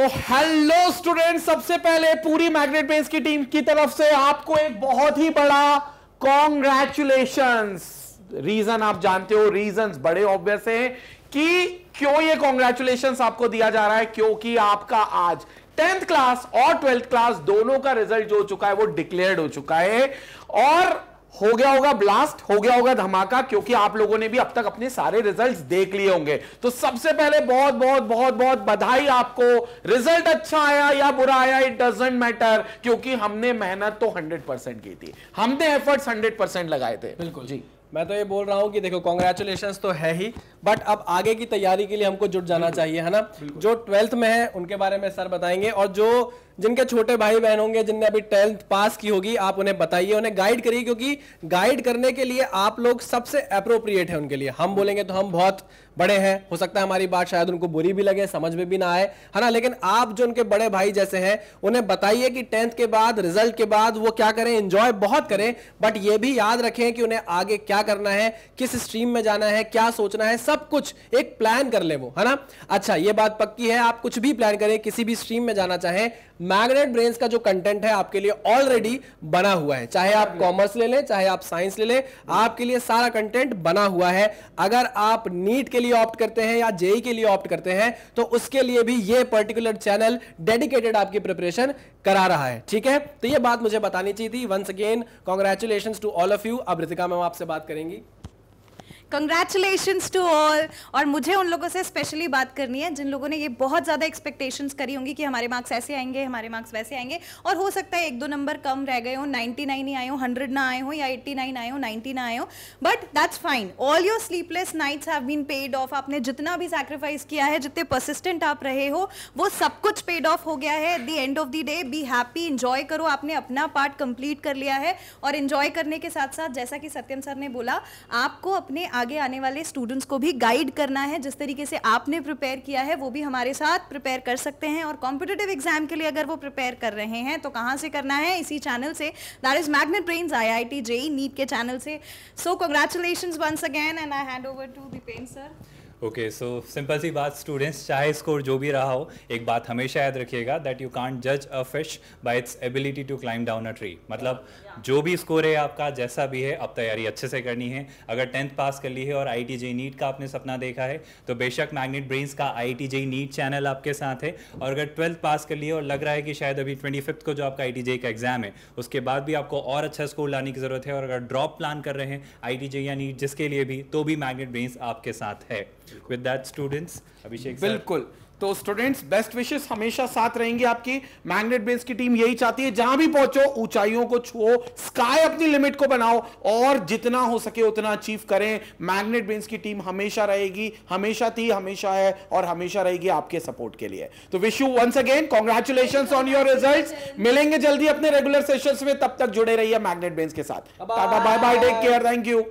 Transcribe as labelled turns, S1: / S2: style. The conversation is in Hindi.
S1: तो हेलो स्टूडेंट सबसे पहले पूरी मैग्नेट बेस की टीम की तरफ़ से आपको एक बहुत ही बड़ा कॉन्ग्रेचुलेशन रीजन आप जानते हो रीजंस बड़े ऑब्वियस है कि क्यों ये कॉन्ग्रेचुलेशन आपको दिया जा रहा है? क्योंकि आपका आज टेंथ क्लास और ट्वेल्थ क्लास दोनों का रिज़ल्ट जो हो चुका है वो डिक्लेयर्ड हो चुका है। और हो गया होगा ब्लास्ट हो गया होगा धमाका क्योंकि आप लोगों ने भी अब तक अपने सारे रिजल्ट्स देख लिए होंगे। तो सबसे पहले बहुत बहुत बहुत बहुत बधाई आपको। रिज़ल्ट अच्छा आया या बुरा आया इट डजेंट मैटर क्योंकि हमने मेहनत तो 100 परसेंट की थी। हमने एफर्ट्स 100 परसेंट लगाए थे।
S2: बिल्कुल। जी। मैं तो ये बोल रहा हूँ कि देखो कॉन्ग्रेचुलेशन तो है ही बट अब आगे की तैयारी के लिए हमको जुट जाना चाहिए है ना? जो ट्वेल्थ में है उनके बारे में सर बताएँगे और जो जिनके छोटे भाई बहन होंगे जिनने अभी ट्वेल्थ पास की होगी आप उन्हें बताइए उन्हें गाइड करिए क्योंकि गाइड करने के लिए आप लोग सबसे अप्रोप्रिएट है उनके लिए। हम बोलेंगे तो हम बहुत बड़े हैं हो सकता है हमारी बात शायद उनको बुरी भी लगे समझ में भी ना आए है ना? लेकिन आप जो उनके बड़े भाई जैसे हैं उन्हें बताइए कि टेंथ के बाद रिज़ल्ट के बाद वो क्या करें इंजॉय बहुत करें बट ये भी याद रखें कि उन्हें आगे क्या करना है किस स्ट्रीम में जाना है क्या सोचना है सब कुछ एक प्लान कर ले वो है ना? अच्छा ये बात पक्की है आप कुछ भी प्लान करें किसी भी स्ट्रीम में जाना चाहें मैग्नेट ब्रेन्स का जो कंटेंट है आपके लिए ऑलरेडी बना हुआ है। चाहे आप कॉमर्स ले लें चाहे आप साइंस ले लें आपके लिए सारा कंटेंट बना हुआ है। अगर आप नीट के लिए ऑप्ट करते हैं या जेई के लिए ऑप्ट करते हैं तो उसके लिए भी ये पर्टिकुलर चैनल डेडिकेटेड आपकी प्रिपरेशन करा रहा है ठीक है? तो ये बात मुझे बतानी चाहिए थी। Once again congratulation to all of you अब रितिका मैम आपसे बात करेंगी।
S3: कंग्रेचुलेशन टू ऑल और मुझे उन लोगों से स्पेशली बात करनी है, जिन लोगों ने ये बहुत ज़्यादा एक्सपेक्टेशंस करी होंगी कि हमारे मार्क्स ऐसे आएँगे, हमारे मार्क्स वैसे आएँगे। और हो सकता है एक दो नंबर कम रह गए हो 99 ही आए हो 100 ना आए हो, या 89 आए हो 90 ना आए हो। But that's fine all your sleepless nights have been paid off आपने जितना भी सैक्रिफाइस किया है, जितने परसिस्टेंट आप रहे हो, वो सब कुछ पेड ऑफ़ हो गया है। At the end of the day be happy enjoy करो। आपने अपना पार्ट कंप्लीट कर लिया है। और इंजॉय करने के साथ साथ जैसा कि सत्यम सर ने बोला, आपको अपने आगे आने वाले स्टूडेंट्स को भी गाइड करना है। जिस तरीके से आपने प्रिपेयर किया है, वो भी हमारे साथ प्रिपेयर कर सकते हैं। और कॉम्पिटेटिव एग्ज़ाम के लिए अगर वो प्रिपेयर कर रहे हैं तो कहाँ से करना है? इसी चैनल से। That is Magnet Brains I I T JEE NEET के चैनल से। So congratulation once again and I hand over to Dipen sir
S4: okay so simple सी बात स्टूडेंट्स चाहे स्कोर जो भी रहा हो एक बात हमेशा याद रखिएगा दैट यू कांट जज a fish by its ability to climb down a tree मतलब जो भी स्कोर है आपका जैसा भी है अब तैयारी अच्छे से करनी है। अगर टेंथ पास कर ली है और आई टी जे नीट का आपने सपना देखा है तो बेशक मैग्नेट ब्रेन्स का I T J NEET channel आपके साथ है। और अगर ट्वेल्थ पास कर लिए और लग रहा है कि शायद अभी ट्वेंटी फिफ्थ को जो आपका आई टी जे का एग्ज़ाम है उसके बाद भी आपको और अच्छा स्कोर लाने की ज़रूरत है। और अगर ड्रॉप प्लान कर रहे हैं आई टी जे या नीट जिसके लिए भी तो भी मैग्नेट ब्रेन्स आपके साथ है। विद दैट स्टूडेंट्स अभिषेक
S1: बिल्कुल। तो स्टूडेंट्स बेस्ट विशेस हमेशा साथ रहेंगे आपकी। मैग्नेट बेस की टीम यही चाहती है जहाँ भी पहुंचो ऊंचाइयों को छुओ स्काई अपनी लिमिट को बनाओ और जितना हो सके उतना अचीव करें। मैग्नेट बेस की टीम हमेशा रहेगी हमेशा थी हमेशा है और हमेशा रहेगी आपके सपोर्ट के लिए। तो wish you once again congratulation on your result मिलेंगे जल्दी अपने रेगुलर सेशन में तब तक जुड़े रहिए मैग्नेट बेस के साथ। Tata bye bye take care thank you